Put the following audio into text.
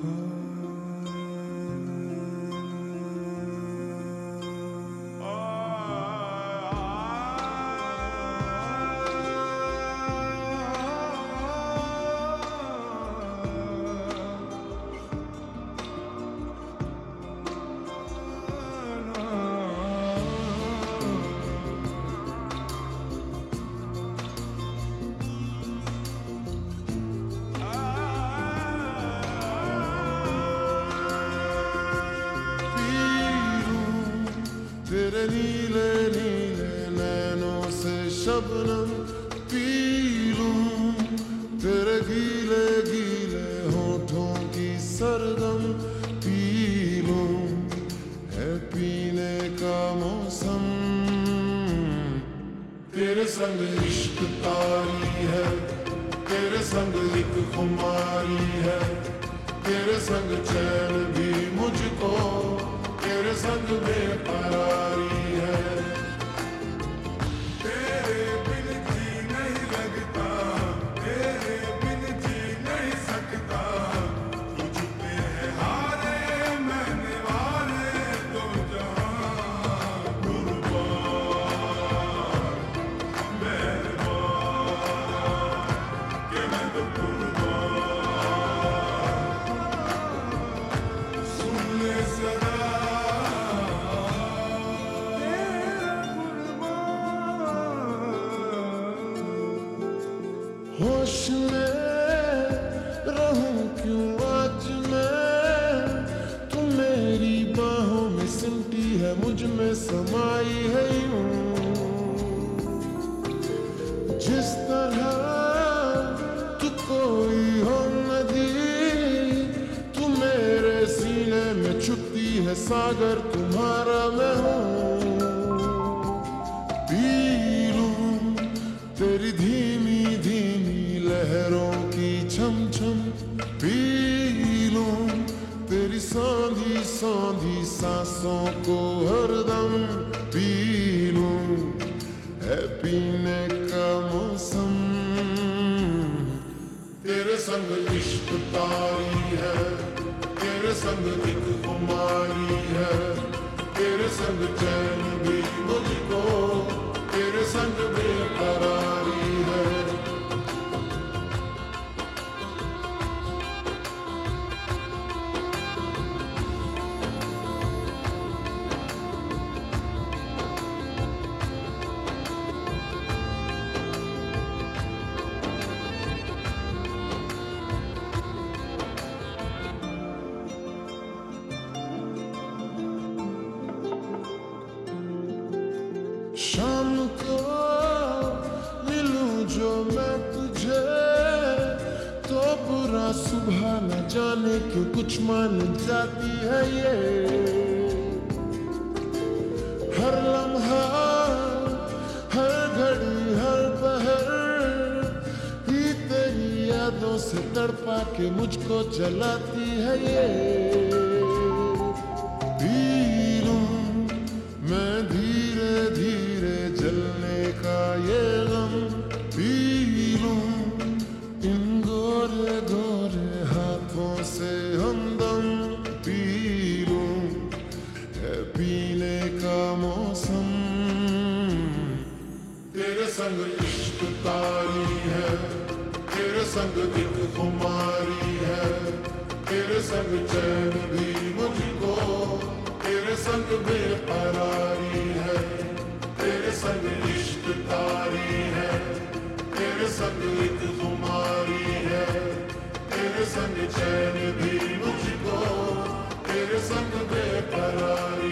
Oh. Shabnam P लूँ तेरे गीले गीले होठों की सरगम पी लूँ है पीने का मौसम। तेरे संग इश्क तारी है, तेरे संग एक खुमारी है, तेरे संग चैन भी होश में रहूँ क्यों आज मैं? तू मेरी बाहों में सिमटी है, मुझमें समाई है यूँ। जिस तरह तू कोई हो नदी, तू मेरे सीने में छुपती है, सागर तुम्हारा मैं हूँ। संग एक कुमारी है तेरे संग चैन भी मुझको जाने क्यों मान जाती है ये। हर लम्हा, हर घड़ी, हर पहर ही तेरी यादों से तड़पा के मुझको जलाती है ये। खुमारी है, तेरे संग दिल खुमारी है, तेरे संग चैन भी मुझको, तेरे संग बेकरारी है, तेरे संग इश्क तारी है, तेरे संग एक खुमारी है, तेरे संग चैन भी मुझको, तेरे संग बेकरारी